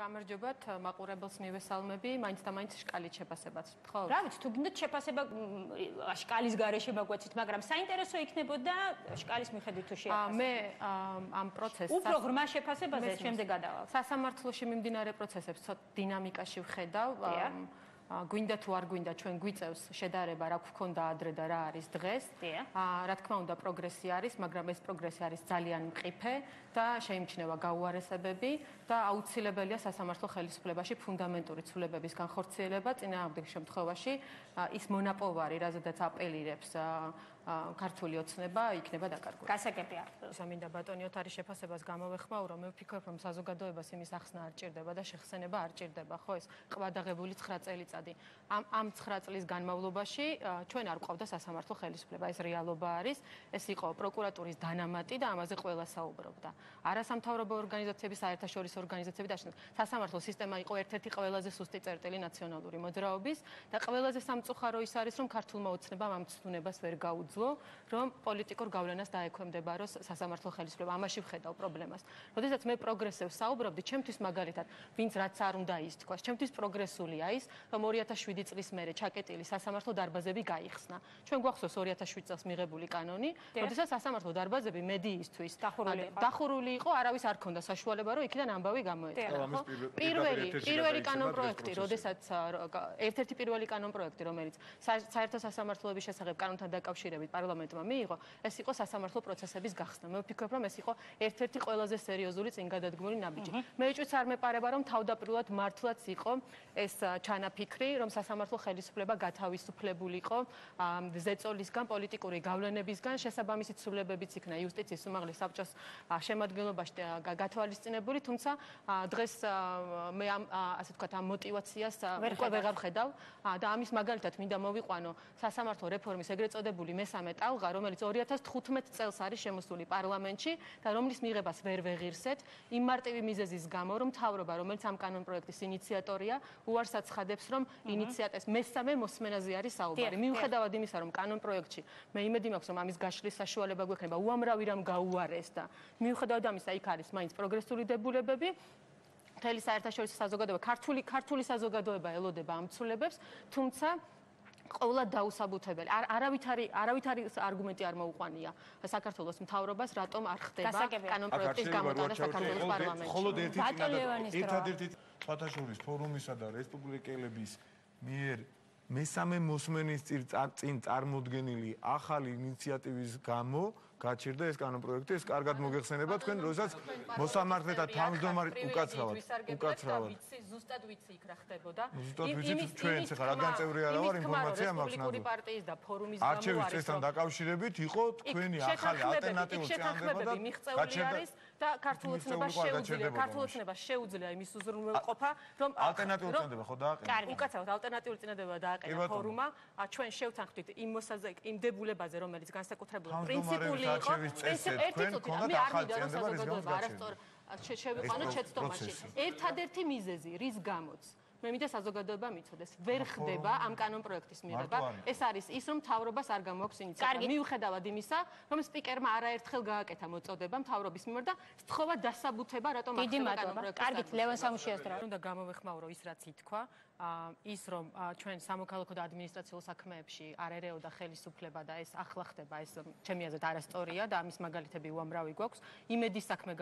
გამარჯობათ, მაყურებელს მივესალმები, მაინც და მაინც შკალით შეფასებაც. ხო? რა ვიცი, თუ გინდათ შეფასება შკალის გარეშე მაგვაცით, მაგრამ საინტერესო იქნებოდა შკალის მიხედვით თუ შეფასება. მე ამ პროცესს უფრო ღრმა შეფასებაზე შემდეგ გადავალ. სასამართლოში მიმდინარე პროცესებს ცოტ დინამიკაში ვხედავ. გვინდა თუ არ გვინდა ჩვენ გვიწევს შედარება რა გქონდა ადრე და რა არის დღეს. აა რა თქმა უნდა პროგრესი არის, მაგრამ ეს პროგრესი არის ძალიან მყიფე და შეიმჩნევა გაუარესებები და აუცილებელია სასამართლო ხელისუფლებაში ფუნდამენტური ცვლილებების განხორციელება წინააღმდეგ შემთხვევაში ის მონაპოვარი, რაზედაც აპელირებს ქართული ოცნება იქნება დაკარგული. გასაგებია. სამინდა ბატონიოთ არის შეფასებას გამოვეხმაურო, მე ვფიქრობ რომ საზოგადოებას იმის ახსნა არ ჭირდება და შეხსენება არ ჭირდება, ხო ეს ყვადაღებული 9 წელიწადი. ამ ამ 9 წლის განმავლობაში ჩვენ არ ყავდა სასამართლო ხელისუფლება, ეს რეალობა არის. ეს იყო პროკურატურის დანამატი და ამაზე ყველა საუბრობდა. არასამთავრობო ორგანიზაციების, საერთაშორისო ორგანიზაციები და სასამართლო სისტემა იყო ერთ-ერთი ყველაზე სუსტი წერტილი ნაციონალური მოძრაობის და ყველაზე სამწუხარო ის არის რომ ქართულმა ოცნებამ ამ ცნუნებას ვერ გაუძლო. რომ პოლიტიკურ გავლენას დაექვემდებაროს სასამართლო ხელისუფლება. ამაში ვხედავ პრობლემას. როდესაც მე პროგრესებს საუბრობდი, ჩემთვის მაგალითად, ვინც რაც არ უნდა ისთვის, ჩემთვის პროგრესულია ის, რომ 2007 წლის მერე ჩაკეტილი სასამართლო დარბაზები გაიხსნა. ჩვენ გვახსოვს 2007 წელს მიღებული კანონი, როდესაც სასამართლო დარბაზები მედიისთვის დახურული იყო. დახურული იყო, არავის არ ქონდა საშუალება, რომ იქიდან ამბავი გამოეწერა, ხო? პირველი პირველი კანონ პროექტი, როდესაც ერთ-ერთი პირველი კანონ პროექტი, რომელიც საერთო სასამართლოების შესახებ კანონთან დაკავშირებით პარლამენტმა მიიღო, ეს იყო სასამართლო პროცესების გახსნა. მე ვფიქრობ, რომ ეს იყო ერთ-ერთი ყველაზე სერიოზული წინგადადგმული ნაბიჯი. მე ეჭვიც არ მეპარება, რომ თავდაპირველად მართლაც იყო ეს ჩანაფიქრი, ვფიქრი, რომ სასამართლო ხელისუფლება გათავისუფლებულიყო ზეწოლისგან, პოლიტიკური გავლენებისგან, შესაბამისი ცვლილებებიც იქნა იუსტიციის უმაღლეს საბჭოს შემადგენლობაში გათვალისწინებული, თუმცა დღეს მე ამ ასე ვთქვათ, ამ мотиваციას უკვე ვეღარ ხედავ და ამის მაგალითად მინდა მოვიყვანო სასამართლო რეფორმის ეგრეთ წოდებული მესამე ტალღა, რომელიც 2015 წელს არის შემოსული პარლამენტში და რომლის მიღებას ვერ ვეღირსეთ, იმ მარტივი მიზეზის გამო, რომ მთავრობა, რომელიც ამ კანონპროექტის ინიციატორია, უარს აცხადებს, რომ ინიციატეს მესამე მოსმენაზე არის საუბარი. მიუხედავად იმისა, რომ კანონ პროექტში მე იმედი მაქვს, რომ ამის გაშლის საშუალება გვექნება, უამრავი რამ გაუარეს და მიუხედავად ამისა, იქ არის მაინც პროგრესული დებულებები. თელი საერთაშორისო საზოგადოება, ქართული ქართული საზოგადოება ელოდება ამ ცვლილებებს, თუმცა ყოვლა დაუსაბუთებელი. არ არავითარი არავითარი არგუმენტი არ მოუყვანია საქართველოს მთავრობას, რატომ არ ხდება კანონპროექტის გამოტანა საქართველოს პარლამენტში. ხოლო ერთი ერთადერთი ფათაშორის ფორუმისა და რესპუბლიკელების მიერ მესამე მოსმენის წინ წარმოდგენილი ახალი ინიციატივის გამო გაჩერდა ეს კანონპროექტი, ეს კარგად მოგეხსენება თქვენ, როდესაც მოსამართლეთა თავმჯდომარე უკაცრავად, უკაცრავად. ვიცი, ზუსტად ვიცი იქ რა ხდებოდა. ზუსტად ვიცი ჩვენ ხა რადგან წევრი არა ვარ ინფორმაცია მაქვს ნაბუ. პარტიის პარტიის და ფორუმის გამო არის. არჩევის წესთან დაკავშირებით იყო თქვენი ახალი ალტერნატიული წინააღმდეგობა და გაჩერდა და ქართულოცნება შეუძლია, ქართულოცნება შეუძლია იმის უზრუნველყოფა, რომ ალტერნატიული წინააღმდეგობა ხო დააყენა? უკაცრავად ალტერნატიული წინააღმდეგობა დააყენა ფორუმა. ჩვენ შევთანხმდით იმ მოსაზე იმ დებულებაზე, რომელიც განსაკუთრებულად პრინციპული იყო თქვენ ქონდათ ახალ წინდება რის გამოც არასწორ შევიყვანოთ შეცდომაში ერთადერთი მიზეზი რის გამოც? მე მინდა საზოგადოება მიცოდეს. ვერ ხდება ამ კანონ პროექტის მიღება. ეს არის ის რომ თავრობას არ გამოაქვს ინიციატივა მიუხედავად იმისა რომ სპიკერმა არაერთხელ გააკეთა მოწოდება თავრობის მიმართ და სთხოვა დასაბუთება რატომ ახლა კანონ პროექტი კარგით ლევან სამუშიასდრა უნდა გამოვეხმაურო ის რაც ითქვა ის რომ ჩვენ სამოქალაქო და ადმინისტრაციულ საქმეებში არ ერეოდა ხელისუფლება და ეს ახლა ხდება ეს ჩემი აზრით არასწორია და ამის მაგალითები უამრავი გვაქვს. იმედის საქმე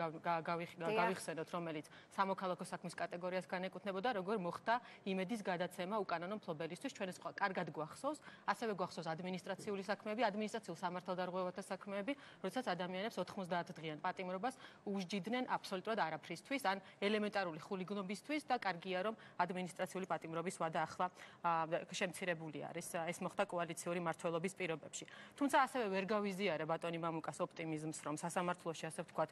გავიხსენოთ რომელიც სამოქალაქო საქმის კატეგორიას განეკუთვნებოდა როგორ მოხდა იმედის გადაცემა უკანონო მფლობელისთვის. ჩვენ ეს კარგად გვახსოვს ასევე გვახსოვს ადმინისტრაციული საქმეები ადმინისტრაციულ სამართალდარღვევათა საქმეები როდესაც ადამიანებს 90 დღიან პატიმრობას უშჯიდნენ აბსოლუტურად არაფრისთვის ან ელემენტარული ხულიგნობისთვის და კარგია რომ ადმინისტრაციული პატიმრობა პატიმრობის ვადა ახლა შემცირებული არის ეს მოხდა კოალიციური მართლობის პირობებში თუმცა ასევე ვერ გავიზიარე ბატონი მამუკას ოპტიმიზმს რომ სასამართლოში ასე ვთქვათ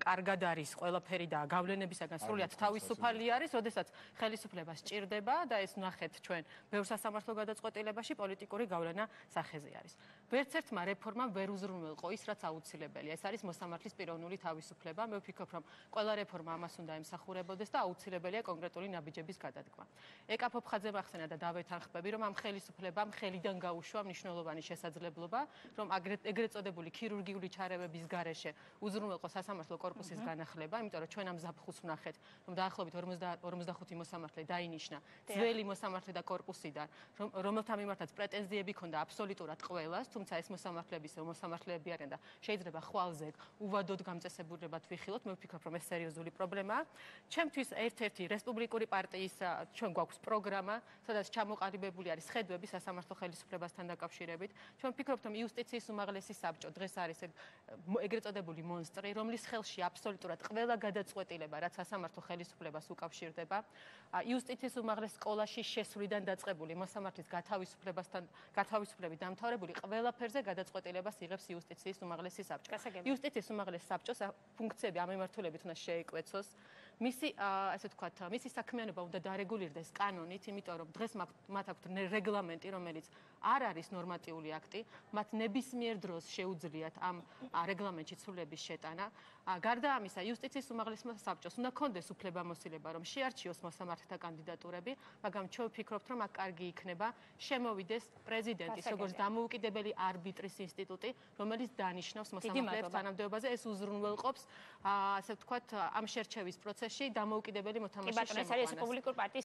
კარგად არის ყველაფერი და გავლენებისაგან სრულიად თავისუფალი არის ოდესაც ხელის ხელისუფლება სჭირდება და ეს ნახეთ ჩვენ ბევრ სასამართლო გადაწყვეტილებაში პოლიტიკური გავლენა სახეზე არის. ვერც ერთმა რეფორმამ ვერ უზრუნველყო ის, რაც აუცილებელია. ეს არის მოსამართლის პიროვნული თავისუფლება. მე ვფიქრობ, რომ ყველა რეფორმა ამას უნდა ემსახურებოდეს და აუცილებელია კონკრეტული ნაბიჯების გადადგმა. ეკა ფოფხაძე მახსენა და დავით ანხბები, რომ ამ ხელისუფლებამ ხელიდან გაუშვა მნიშვნელოვანი შესაძლებლობა, რომ ეგრეთ წოდებული ქირურგიული ჩარევების გარეშე უზრუნველყო სასამართლო კორპუსის განახლება, იმიტომ რომ ჩვენ ამ ზაფხულს ვნახეთ, რომ დაახლოებით 50 55 მოსამართლე დაინიშნა ძველი მოსამართლე და კორპუსიდან, რომელთა მიმართაც პრეტენზიები ქონდა აბსოლუტურად ყველას, თუმცა ეს მოსამართლეების მოსამართლეები არიან და შეიძლება ხვალზე უვადოდ გამწესებულებად ვიხილოთ, მე ვფიქრობ, რომ ეს სერიოზული პრობლემაა. ჩემთვის ერთ-ერთი რესპუბლიკური პარტიის ჩვენ გვაქვს პროგრამა, სადაც ჩამოყალიბებული არის ხედვები სასამართლო ხელისუფლებასთან დაკავშირებით. ჩვენ ვფიქრობთ, რომ იუსტიციის უმაღლესი საბჭო დღეს არის ეგრეთ წოდებული მონსტრი, რომლის ხელში აბსოლუტურად ყველა გადაწყვეტილება, რაც სასამართლო ხელისუფლებას უკავშირდება, იუსტიციის უმაღლეს სკოლაში შესვლიდან დაწყებული მოსამართლის გათავისუფლებასთან გათავისუფლებით დამთავრებული ყველაფერზე გადაწყვეტილებას იღებს იუსტიციის უმაღლესი საბჭო. იუსტიციის უმაღლესი საბჭოს ფუნქციები ამ მიმართულებით უნდა შეეკვეცოს. მისი ასე ვთქვათ, მისი საქმიანობა უნდა დარეგულირდეს კანონით, იმიტომ რომ დღეს მათ აქვთ რეგლამენტი, რომელიც არ არის ნორმატიული აქტი, მათ ნებისმიერ დროს შეუძლიათ ამ რეგლამენტში ცვლილების შეტანა. გარდა ამისა, იუსტიციის უმაღლეს საბჭოს უნდა კონდეს უფლებამოსილება, რომ შეარჩიოს მოსამართლეთა კანდიდატურები, მაგრამ ჩვენ ვფიქრობთ, რომ აქ კარგი იქნება შემოვიდეს პრეზიდენტის როგორც დამოუკიდებელი არბიტრის ინსტიტუტი, რომელიც დანიშნავს მოსამართლეებს თანამდებობაზე, ეს უზრუნველყოფს ასე ვთქვათ ამ შერჩევის პროცესში დამოუკიდებელი მოთამაშის შემოყვანას. კი ბატონო, ეს არის რესპუბლიკური პარტიის